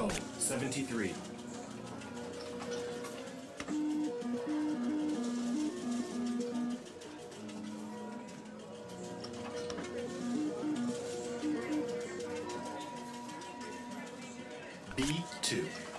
O 73. B 2.